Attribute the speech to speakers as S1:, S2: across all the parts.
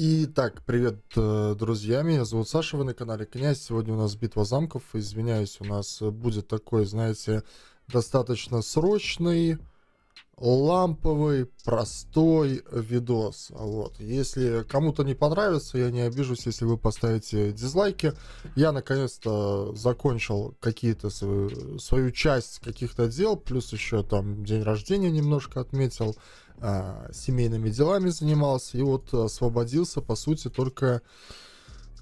S1: Итак, привет, э, друзья, меня зовут Саша, вы на канале Князь. Сегодня у нас битва замков. Извиняюсь, у нас будет такой, знаете, достаточно срочный, ламповый, простой видос. Вот. Если кому-то не понравится, я не обижусь, если вы поставите дизлайки. Я наконец-то закончил какие-то свою, свою часть каких-то дел, плюс еще там день рождения немножко отметил, а, семейными делами занимался и вот освободился, по сути, только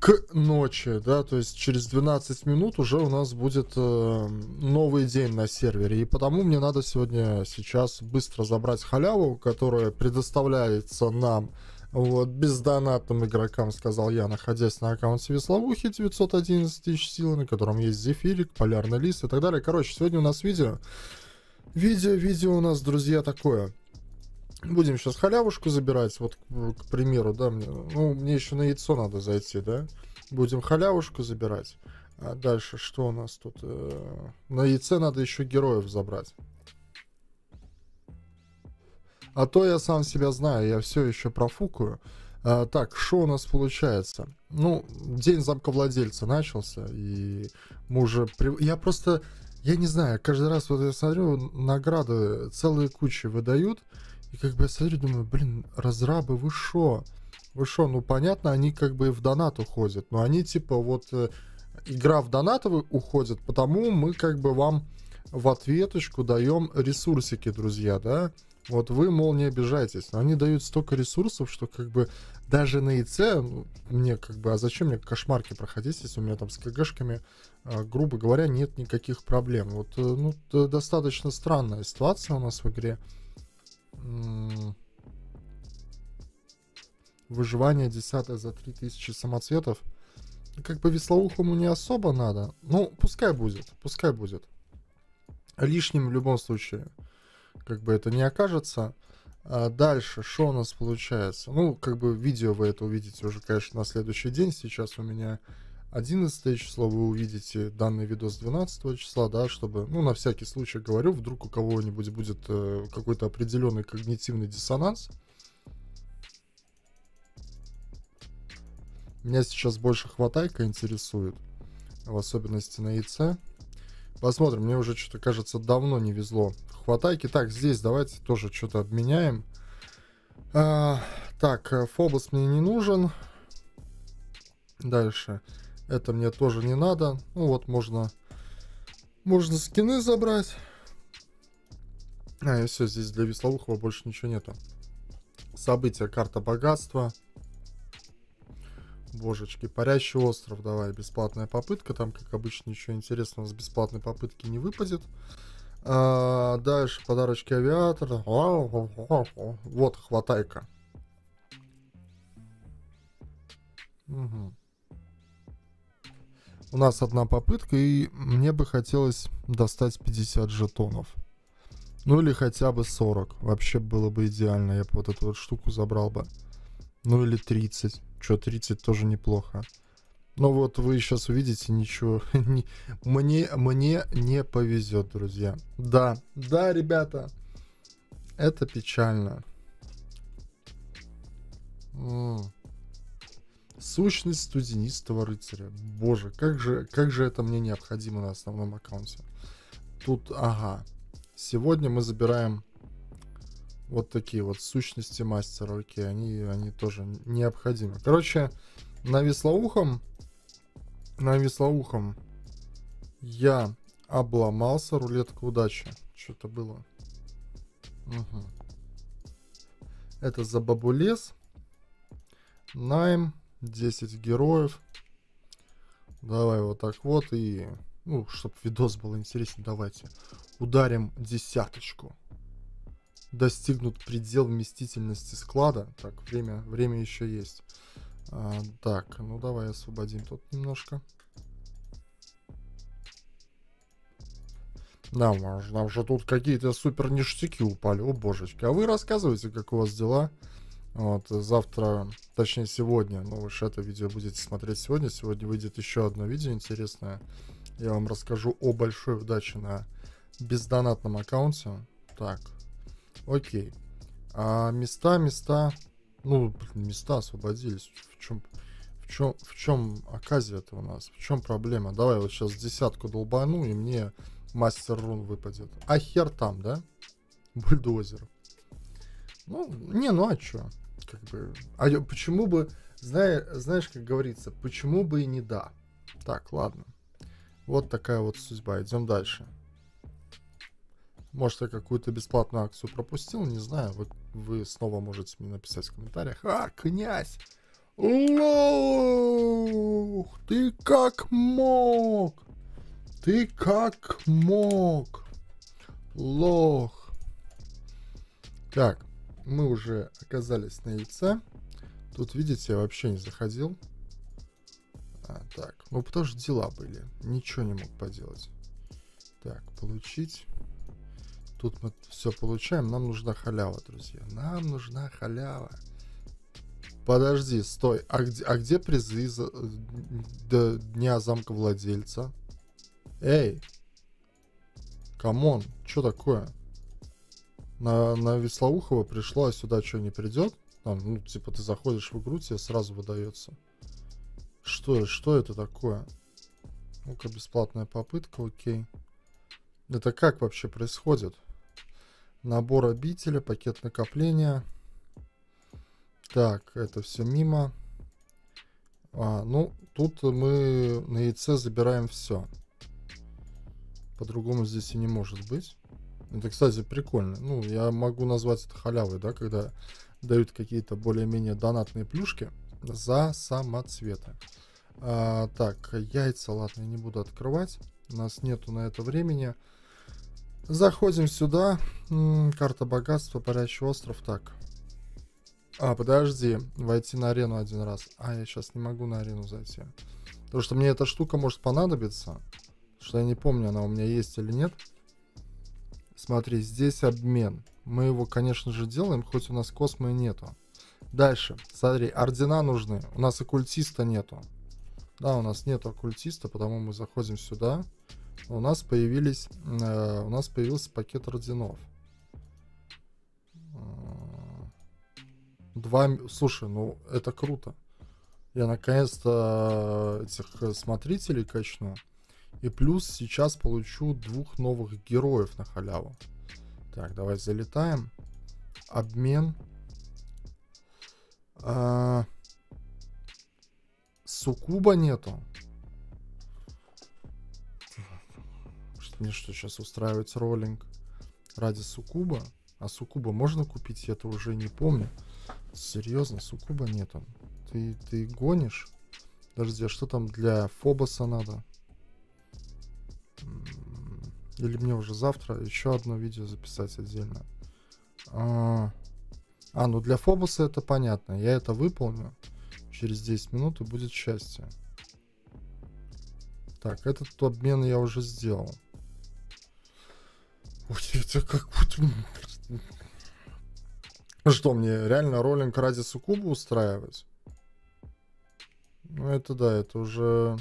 S1: к ночи, да, то есть через 12 минут уже у нас будет э, новый день на сервере, и потому мне надо сегодня сейчас быстро забрать халяву, которая предоставляется нам вот, бездонатным игрокам, сказал я, находясь на аккаунте Весловухи 911 тысяч сил, на котором есть Зефирик, Полярный Лист и так далее. Короче, сегодня у нас видео. Видео, видео у нас, друзья, такое. Будем сейчас халявушку забирать, вот, к примеру, да, мне, ну, мне еще на яйцо надо зайти, да. Будем халявушку забирать. А дальше что у нас тут? Э, на яйце надо еще героев забрать. А то я сам себя знаю, я все еще профукаю. А, так, что у нас получается? Ну, день замковладельца начался, и мы уже... Я просто... Я не знаю, каждый раз вот я смотрю, награды целые кучи выдают, и как бы я смотрю, думаю, блин, разрабы, вы шо? Вы шо? Ну, понятно, они как бы в донат уходят, но они типа вот э, игра в донат уходит, потому мы как бы вам в ответочку даем ресурсики, друзья, да? Вот вы, мол, не обижайтесь. Но они дают столько ресурсов, что как бы даже на ИЦ, ну, мне как бы, а зачем мне кошмарки проходить, если у меня там с КГшками, а, грубо говоря, нет никаких проблем. Вот, э, ну, достаточно странная ситуация у нас в игре. Выживание 10 за 3000 самоцветов. Как бы веслоухому не особо надо. Ну, пускай будет, пускай будет. Лишним в любом случае. Как бы это не окажется. А дальше, что у нас получается? Ну, как бы видео вы это увидите уже, конечно, на следующий день. Сейчас у меня 11 число, вы увидите данный видос 12 числа, да, чтобы, ну, на всякий случай говорю, вдруг у кого-нибудь будет э, какой-то определенный когнитивный диссонанс. Меня сейчас больше хватайка интересует, в особенности на яйце. Посмотрим, мне уже что-то кажется давно не везло. Хватайки. Так, здесь давайте тоже что-то обменяем. А, так, э, Фобос мне не нужен. Дальше. Это мне тоже не надо. Ну вот, можно, можно скины забрать. А, и все, здесь для Веслоухова больше ничего нету. События, карта богатства. Божечки, парящий остров, давай, бесплатная попытка. Там, как обычно, ничего интересного с бесплатной попытки не выпадет. А, дальше подарочки авиатора. Вот, хватайка. Угу. У нас одна попытка, и мне бы хотелось достать 50 жетонов. Ну или хотя бы 40. Вообще было бы идеально. Я бы вот эту вот штуку забрал бы. Ну или 30. Что, 30 тоже неплохо. Но вот вы сейчас увидите, ничего. мне, мне не повезет, друзья. Да, да, ребята. Это печально. -м. Сущность студенистого рыцаря. Боже, как же, как же это мне необходимо на основном аккаунте. Тут, ага. Сегодня мы забираем вот такие вот сущности мастера. Окей, они, они тоже необходимы. Короче, на веслоухом, на веслоухом я обломался. Рулетка удачи. Что-то было. Угу. Это за бабулес. Найм. 10 героев. Давай вот так вот и... Ну, чтобы видос был интереснее, давайте ударим десяточку. Достигнут предел вместительности склада. Так, время, время еще есть. А, так, ну давай освободим тут немножко. Да, нам же тут какие-то супер ништяки упали. О, божечки. А вы рассказывайте, как у вас дела? Вот, завтра, точнее сегодня, ну вы же это видео будете смотреть сегодня. Сегодня выйдет еще одно видео интересное. Я вам расскажу о большой удаче на бездонатном аккаунте. Так, окей. А места, места. Ну, блин, места освободились. В чем, в чем, в чем оказия-то у нас? В чем проблема? Давай вот сейчас десятку долбану, и мне мастер рун выпадет. А хер там, да? Бульдозер. Ну, не, ну а чё? Как бы, а почему бы, знаешь, знаешь, как говорится, почему бы и не да? Так, ладно. Вот такая вот судьба. Идем дальше. Может, я какую-то бесплатную акцию пропустил, не знаю. Вы, вы снова можете мне написать в комментариях. А, князь! Лох! Ты как мог? Ты как мог? Лох. Так, мы уже оказались на яйце. Тут, видите, я вообще не заходил. А, так, ну потому что дела были. Ничего не мог поделать. Так, получить. Тут мы все получаем. Нам нужна халява, друзья. Нам нужна халява. Подожди, стой. А где, а где призы за, до Дня замка владельца? Эй! Come on, что такое? На, на Веслоухова пришло, а сюда что, не придет? Там, ну, типа, ты заходишь в игру, тебе сразу выдается. Что, что это такое? Ну-ка, бесплатная попытка, окей. Это как вообще происходит? Набор обителя, пакет накопления. Так, это все мимо. А, ну, тут мы на яйце забираем все. По-другому здесь и не может быть. Это, кстати, прикольно. Ну, я могу назвать это халявой, да, когда дают какие-то более-менее донатные плюшки за самоцветы. А, так, яйца, ладно, я не буду открывать. У нас нету на это времени. Заходим сюда. Карта богатства, парящий остров. Так. А, подожди. Войти на арену один раз. А, я сейчас не могу на арену зайти. Потому что мне эта штука может понадобиться. Что я не помню, она у меня есть или нет. Смотри, здесь обмен. Мы его, конечно же, делаем, хоть у нас космо нету. Дальше. Смотри, ордена нужны. У нас оккультиста нету. Да, у нас нету оккультиста, потому мы заходим сюда у нас появились, э, у нас появился пакет орденов. Два, слушай, ну это круто. Я наконец-то этих смотрителей качну. И плюс сейчас получу двух новых героев на халяву. Так, давай залетаем. Обмен. А, сукуба нету. Мне что, сейчас устраивать роллинг ради сукуба? А сукуба можно купить? Я это уже не помню. Серьезно, сукуба нету. Ты, ты гонишь? Подожди, а что там для Фобоса надо? Или мне уже завтра еще одно видео записать отдельно? А, а, ну для Фобоса это понятно. Я это выполню. Через 10 минут и будет счастье. Так, этот обмен я уже сделал. Ой, это как Что, мне реально роллинг ради суккуба устраивать? Ну, это да, это уже...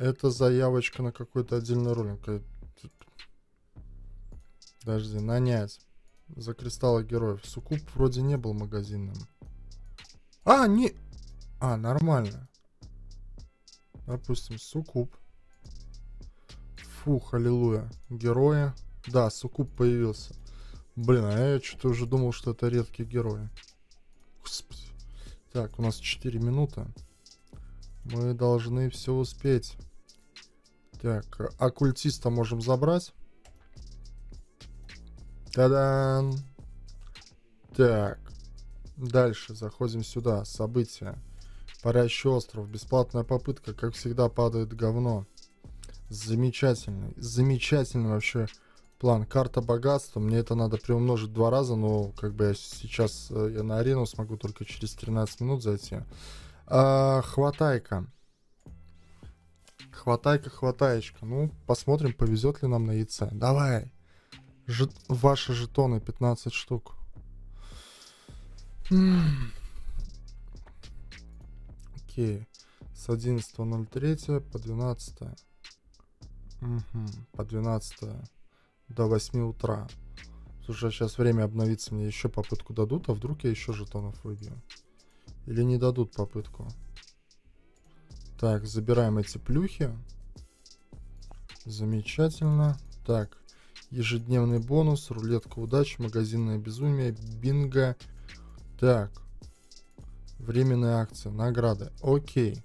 S1: Это заявочка на какой-то отдельный роллинг. Э, Подожди, нанять. За кристаллы героев. Суккуб вроде не был магазинным. А, не... А, нормально. Допустим, суккуб. Фух, аллилуйя. Герои. Да, Сукуб появился. Блин, а я что-то уже думал, что это редкие герои. Господи. Так, у нас 4 минуты. Мы должны все успеть. Так, оккультиста можем забрать. Та-дам! Так. Дальше заходим сюда. События. Парящий остров. Бесплатная попытка. Как всегда падает говно. Замечательный, замечательный вообще план. Карта богатства. Мне это надо приумножить два раза, но как бы я сейчас э, я на арену смогу только через 13 минут зайти. А, хватайка. Хватайка, хватаечка. Ну, посмотрим, повезет ли нам на яйце. Давай. Жет... Ваши жетоны 15 штук. Окей. С 11.03 по 12. Угу. По 12 до 8 утра. Слушай, сейчас время обновиться, мне еще попытку дадут, а вдруг я еще жетонов выбью? Или не дадут попытку? Так, забираем эти плюхи. Замечательно. Так, ежедневный бонус, рулетка удачи, магазинное безумие, бинго. Так, временная акция, награды. Окей.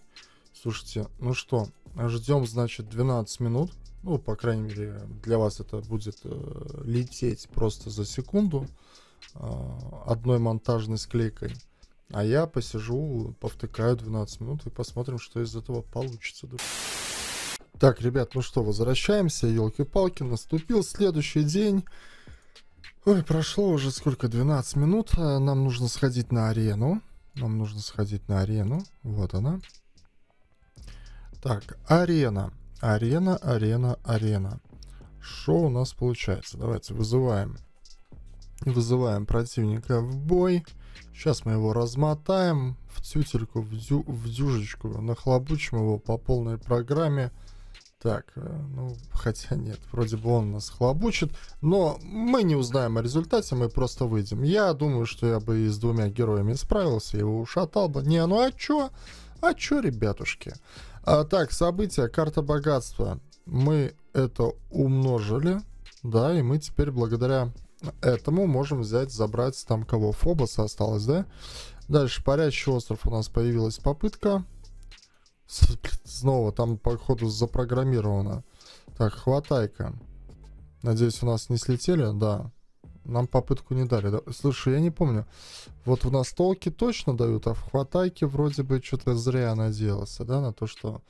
S1: Слушайте, ну что, ждем, значит, 12 минут. Ну, по крайней мере, для вас это будет э, лететь просто за секунду э, одной монтажной склейкой. А я посижу, повтыкаю 12 минут и посмотрим, что из этого получится. Так, ребят, ну что, возвращаемся. Елки-палки, наступил следующий день. Ой, прошло уже сколько, 12 минут. А нам нужно сходить на арену. Нам нужно сходить на арену. Вот она. Так, арена. Арена, арена, арена. Что у нас получается? Давайте вызываем. Вызываем противника в бой. Сейчас мы его размотаем в тютельку, в, дю, в дюжечку, нахлобучим его по полной программе. Так, э, ну, хотя нет, вроде бы он нас хлобучит, но мы не узнаем о результате, мы просто выйдем. Я думаю, что я бы и с двумя героями справился, его ушатал бы. Не, ну а чё? А чё, ребятушки? А, так, события, карта богатства. Мы это умножили, да, и мы теперь благодаря этому можем взять, забрать там кого? Фобоса осталось, да? Дальше, парящий остров у нас появилась попытка. Снова там, походу, запрограммировано. Так, хватай-ка. Надеюсь, у нас не слетели? Да. Нам попытку не дали. Да? Слушай, я не помню. Вот в настолке точно дают, а в хватайке вроде бы что-то зря надеялся, да, на то, что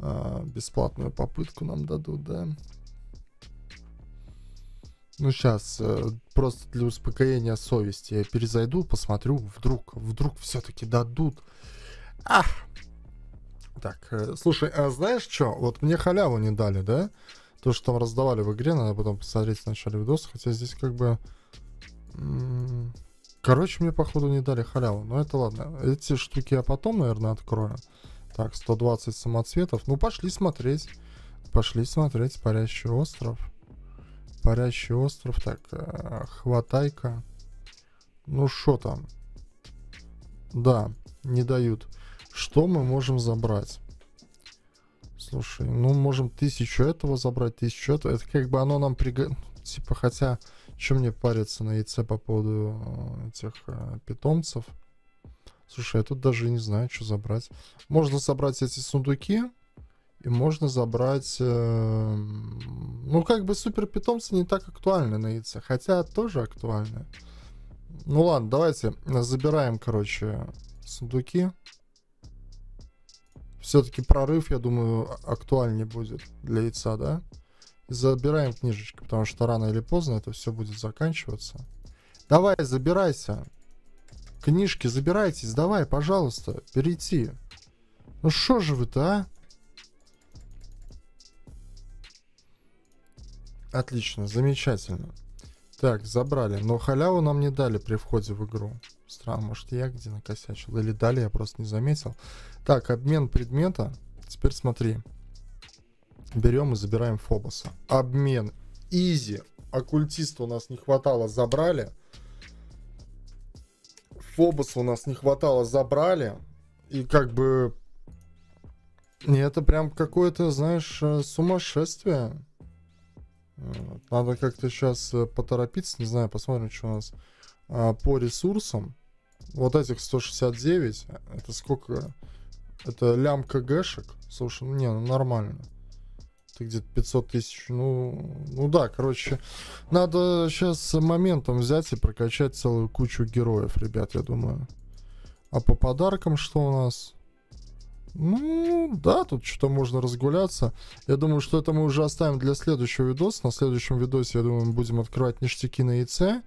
S1: э, бесплатную попытку нам дадут, да. Ну, сейчас, э, просто для успокоения совести я перезайду, посмотрю, вдруг, вдруг все-таки дадут. Ах! Так, э, слушай, а знаешь что? Вот мне халяву не дали, да? То, что там раздавали в игре, надо потом посмотреть в начале видоса, хотя здесь как бы... Короче, мне, походу, не дали халяву. Но это ладно. Эти штуки я потом, наверное, открою. Так, 120 самоцветов. Ну, пошли смотреть. Пошли смотреть Парящий остров. Парящий остров. Так, э, хватайка. Ну, что там? Да, не дают. Что мы можем забрать? Слушай, ну, можем тысячу этого забрать, тысячу этого. Это как бы оно нам пригодится. Типа, хотя, что мне париться на яйце по поводу э, этих э, питомцев? Слушай, я тут даже не знаю, что забрать. Можно собрать эти сундуки. И можно забрать... Э, ну, как бы супер питомцы не так актуальны на яйце. Хотя тоже актуальны. Ну ладно, давайте забираем, короче, сундуки. Все-таки прорыв, я думаю, актуальнее будет для яйца, да? забираем книжечки, потому что рано или поздно это все будет заканчиваться. Давай, забирайся. Книжки забирайтесь, давай, пожалуйста, перейти. Ну что же вы-то, а? Отлично, замечательно. Так, забрали. Но халяву нам не дали при входе в игру. Странно, может я где накосячил. Или дали, я просто не заметил. Так, обмен предмета. Теперь смотри. Берем и забираем Фобоса. Обмен. Изи. Оккультиста у нас не хватало, забрали. Фобоса у нас не хватало, забрали. И как бы... Не, это прям какое-то, знаешь, э, сумасшествие. Надо как-то сейчас э, поторопиться, не знаю, посмотрим, что у нас а, по ресурсам. Вот этих 169, это сколько? Это лям кгшек. Слушай, не, ну нормально. Ты где-то 500 тысяч. Ну, ну да, короче, надо сейчас моментом взять и прокачать целую кучу героев, ребят, я думаю. А по подаркам что у нас? Ну, да, тут что-то можно разгуляться. Я думаю, что это мы уже оставим для следующего видоса. На следующем видосе, я думаю, мы будем открывать ништяки на яйце.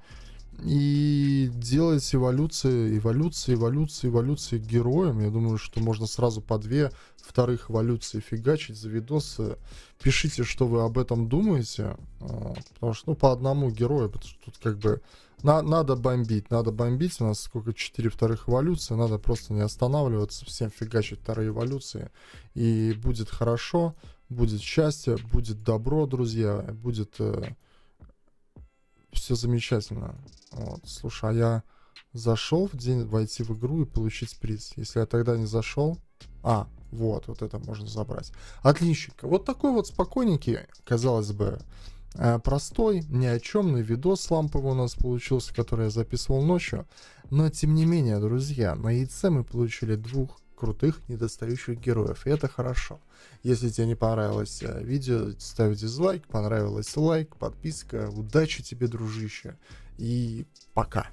S1: И делать эволюции, эволюции, эволюции, эволюции героям. Я думаю, что можно сразу по две вторых эволюции фигачить за видосы. Пишите, что вы об этом думаете. А, потому что, ну, по одному герою, потому что тут как бы на, надо бомбить, надо бомбить. У нас сколько, четыре вторых эволюции. Надо просто не останавливаться, всем фигачить вторые эволюции. И будет хорошо, будет счастье, будет добро, друзья, будет... Э, все замечательно. Вот, слушай, а я зашел в день войти в игру и получить приз. Если я тогда не зашел... А, вот, вот это можно забрать. Отличненько. Вот такой вот спокойненький, казалось бы, э, простой, ни о чемный видос ламповый у нас получился, который я записывал ночью. Но, тем не менее, друзья, на яйце мы получили двух крутых недостающих героев. И это хорошо. Если тебе не понравилось э, видео, ставь дизлайк, понравилось лайк, подписка. Удачи тебе, дружище. И пока.